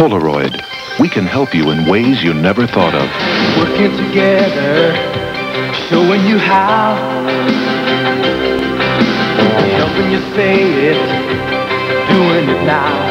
Polaroid. We can help you in ways you never thought of. Working together, showing you how. Helping you say it, doing it now.